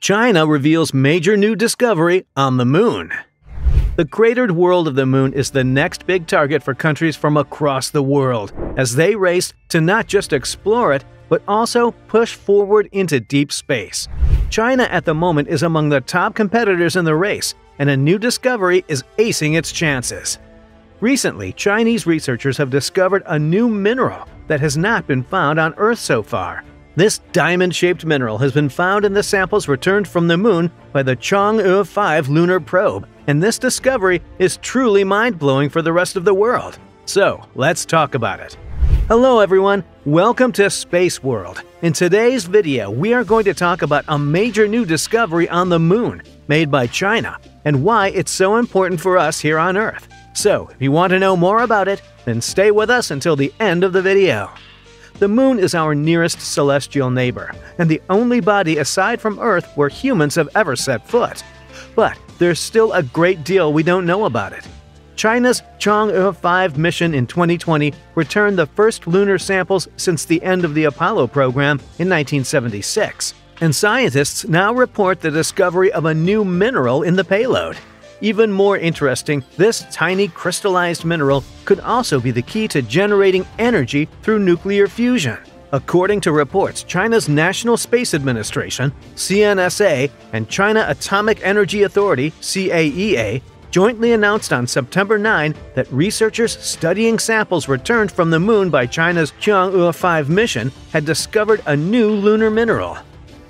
China reveals major new discovery on the moon. The cratered world of the moon is the next big target for countries from across the world as they race to not just explore it, but also push forward into deep space. China at the moment is among the top competitors in the race, and a new discovery is acing its chances. Recently, Chinese researchers have discovered a new mineral that has not been found on Earth so far. This diamond shaped mineral has been found in the samples returned from the moon by the Chang'e 5 lunar probe, and this discovery is truly mind blowing for the rest of the world. So, let's talk about it. Hello, everyone. Welcome to Space World. In today's video, we are going to talk about a major new discovery on the moon made by China and why it's so important for us here on Earth. So, if you want to know more about it, then stay with us until the end of the video. The moon is our nearest celestial neighbor, and the only body aside from Earth where humans have ever set foot. But there's still a great deal we don't know about it. China's Chang'e 5 mission in 2020 returned the first lunar samples since the end of the Apollo program in 1976, and scientists now report the discovery of a new mineral in the payload. Even more interesting, this tiny crystallized mineral could also be the key to generating energy through nuclear fusion. According to reports, China's National Space Administration, CNSA, and China Atomic Energy Authority, CAEA, jointly announced on September 9 that researchers studying samples returned from the moon by China's Chang'e 5 mission had discovered a new lunar mineral.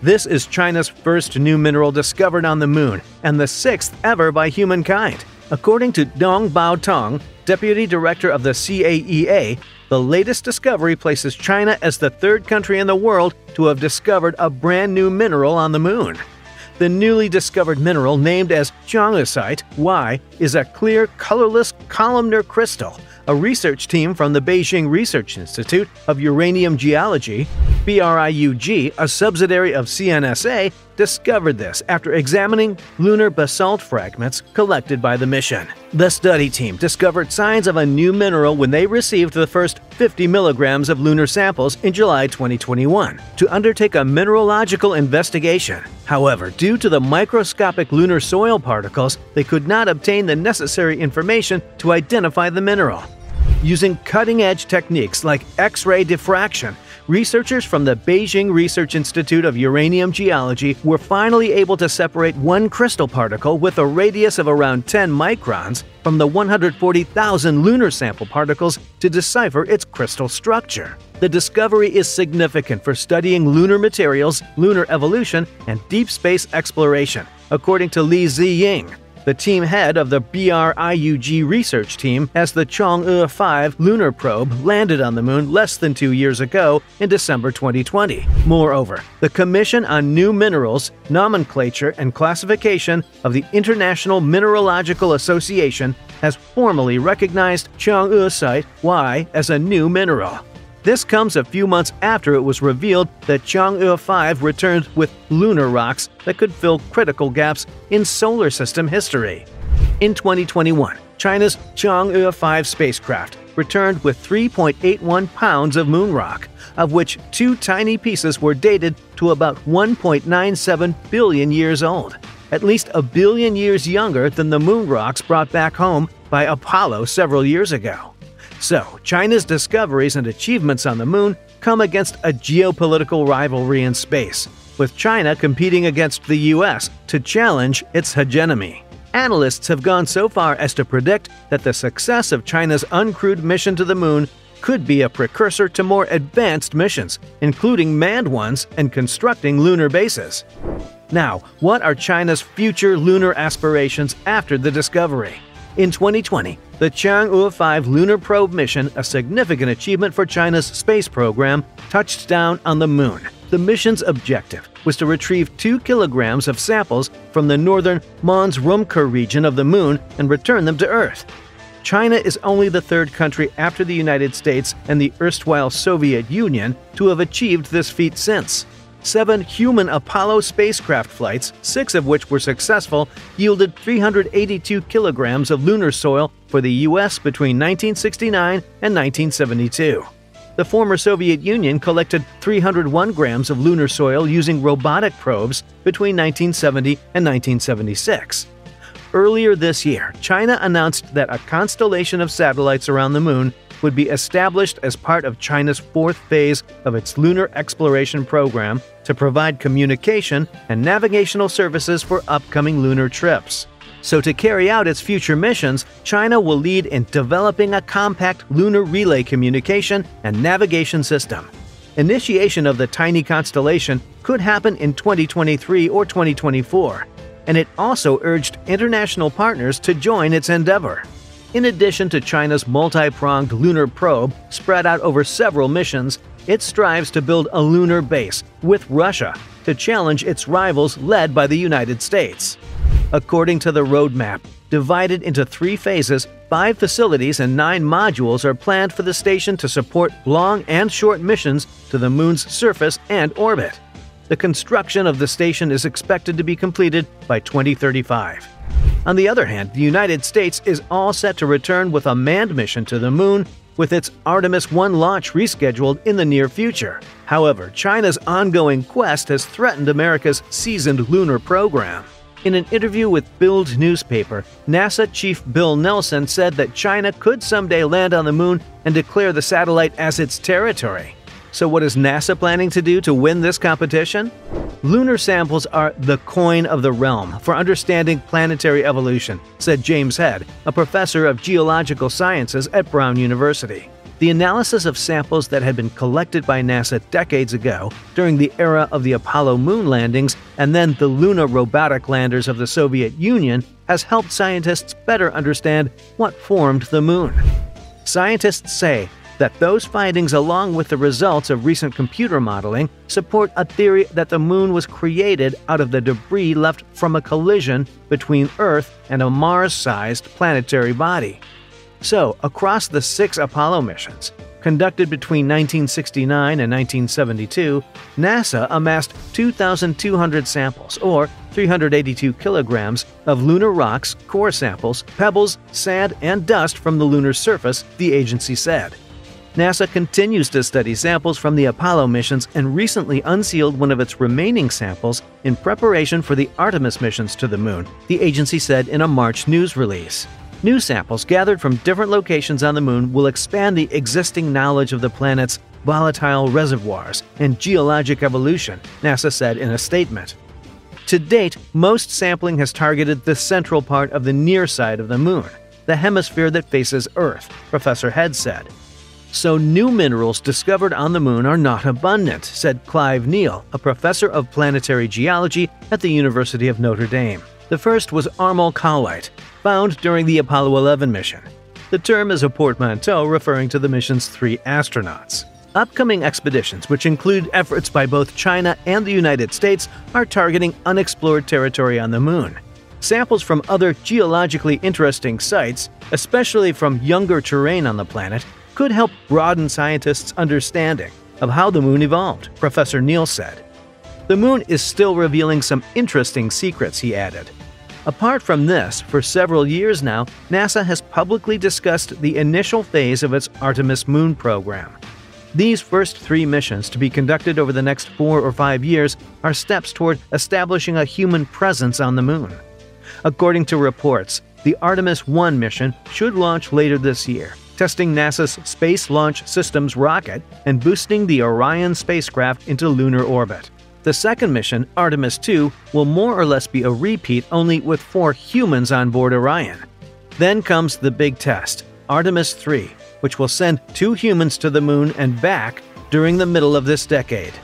This is China's first new mineral discovered on the moon and the sixth ever by humankind. According to Dong Bao Tong, deputy director of the CAEA, the latest discovery places China as the third country in the world to have discovered a brand new mineral on the moon. The newly discovered mineral, named as Changesite Y, is a clear, colorless columnar crystal a research team from the Beijing Research Institute of Uranium Geology, BRIUG, a subsidiary of CNSA, discovered this after examining lunar basalt fragments collected by the mission. The study team discovered signs of a new mineral when they received the first 50 milligrams of lunar samples in July 2021 to undertake a mineralogical investigation. However, due to the microscopic lunar soil particles, they could not obtain the necessary information to identify the mineral. Using cutting edge techniques like X ray diffraction, researchers from the Beijing Research Institute of Uranium Geology were finally able to separate one crystal particle with a radius of around 10 microns from the 140,000 lunar sample particles to decipher its crystal structure. The discovery is significant for studying lunar materials, lunar evolution, and deep space exploration, according to Li Ziying, the team head of the BRIUG research team as the Chang'e 5 lunar probe landed on the moon less than two years ago in December 2020. Moreover, the Commission on New Minerals, Nomenclature and Classification of the International Mineralogical Association has formally recognized Changesite Y as a new mineral. This comes a few months after it was revealed that Chang'e 5 returned with lunar rocks that could fill critical gaps in solar system history. In 2021, China's Chang'e 5 spacecraft returned with 3.81 pounds of moon rock, of which two tiny pieces were dated to about 1.97 billion years old, at least a billion years younger than the moon rocks brought back home by Apollo several years ago. So, China's discoveries and achievements on the moon come against a geopolitical rivalry in space, with China competing against the US to challenge its hegemony. Analysts have gone so far as to predict that the success of China's uncrewed mission to the moon could be a precursor to more advanced missions, including manned ones and constructing lunar bases. Now, what are China's future lunar aspirations after the discovery? In 2020, the Chang'e 5 lunar probe mission, a significant achievement for China's space program, touched down on the moon. The mission's objective was to retrieve 2 kilograms of samples from the northern Mons Rumker region of the moon and return them to Earth. China is only the third country after the United States and the erstwhile Soviet Union to have achieved this feat since seven human Apollo spacecraft flights, six of which were successful, yielded 382 kilograms of lunar soil for the U.S. between 1969 and 1972. The former Soviet Union collected 301 grams of lunar soil using robotic probes between 1970 and 1976. Earlier this year, China announced that a constellation of satellites around the moon would be established as part of China's fourth phase of its lunar exploration program to provide communication and navigational services for upcoming lunar trips. So, to carry out its future missions, China will lead in developing a compact lunar relay communication and navigation system. Initiation of the tiny constellation could happen in 2023 or 2024, and it also urged international partners to join its endeavor. In addition to China's multi pronged lunar probe spread out over several missions, it strives to build a lunar base with Russia to challenge its rivals led by the United States. According to the roadmap, divided into three phases, five facilities and nine modules are planned for the station to support long and short missions to the Moon's surface and orbit. The construction of the station is expected to be completed by 2035. On the other hand, the United States is all set to return with a manned mission to the Moon with its Artemis 1 launch rescheduled in the near future. However, China's ongoing quest has threatened America's seasoned lunar program. In an interview with Bild newspaper, NASA chief Bill Nelson said that China could someday land on the moon and declare the satellite as its territory. So, what is NASA planning to do to win this competition? Lunar samples are the coin of the realm for understanding planetary evolution, said James Head, a professor of geological sciences at Brown University. The analysis of samples that had been collected by NASA decades ago, during the era of the Apollo moon landings and then the lunar robotic landers of the Soviet Union, has helped scientists better understand what formed the moon. Scientists say that those findings, along with the results of recent computer modeling, support a theory that the moon was created out of the debris left from a collision between Earth and a Mars sized planetary body. So, across the six Apollo missions, conducted between 1969 and 1972, NASA amassed 2,200 samples, or 382 kilograms, of lunar rocks, core samples, pebbles, sand, and dust from the lunar surface, the agency said. NASA continues to study samples from the Apollo missions and recently unsealed one of its remaining samples in preparation for the Artemis missions to the moon, the agency said in a March news release. New samples gathered from different locations on the moon will expand the existing knowledge of the planet's volatile reservoirs and geologic evolution, NASA said in a statement. To date, most sampling has targeted the central part of the near side of the moon, the hemisphere that faces Earth, Professor Head said. So, new minerals discovered on the moon are not abundant, said Clive Neal, a professor of planetary geology at the University of Notre Dame. The first was armalcolite, found during the Apollo 11 mission. The term is a portmanteau referring to the mission's three astronauts. Upcoming expeditions, which include efforts by both China and the United States, are targeting unexplored territory on the Moon. Samples from other geologically interesting sites, especially from younger terrain on the planet, could help broaden scientists' understanding of how the Moon evolved, Professor Neal said. The Moon is still revealing some interesting secrets, he added. Apart from this, for several years now, NASA has publicly discussed the initial phase of its Artemis Moon program. These first three missions, to be conducted over the next four or five years, are steps toward establishing a human presence on the Moon. According to reports, the Artemis 1 mission should launch later this year, testing NASA's Space Launch Systems rocket and boosting the Orion spacecraft into lunar orbit. The second mission, Artemis 2, will more or less be a repeat only with four humans on board Orion. Then comes the big test, Artemis 3, which will send two humans to the moon and back during the middle of this decade.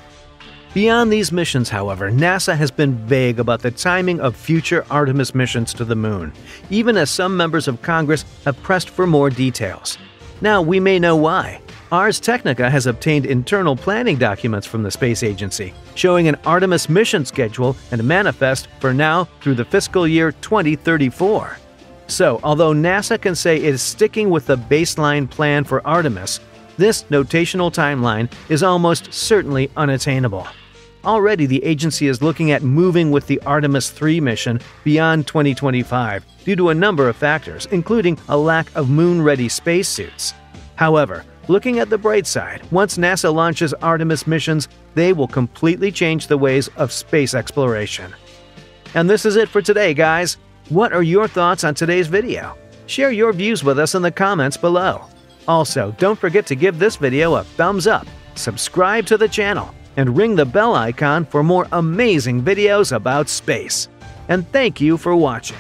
Beyond these missions, however, NASA has been vague about the timing of future Artemis missions to the moon, even as some members of Congress have pressed for more details. Now, we may know why. Ars Technica has obtained internal planning documents from the space agency, showing an Artemis mission schedule and manifest for now through the fiscal year 2034. So, although NASA can say it is sticking with the baseline plan for Artemis, this notational timeline is almost certainly unattainable. Already, the agency is looking at moving with the Artemis 3 mission beyond 2025 due to a number of factors, including a lack of moon ready spacesuits. However, Looking at the bright side, once NASA launches Artemis missions, they will completely change the ways of space exploration. And this is it for today, guys. What are your thoughts on today's video? Share your views with us in the comments below. Also, don't forget to give this video a thumbs up, subscribe to the channel, and ring the bell icon for more amazing videos about space. And thank you for watching.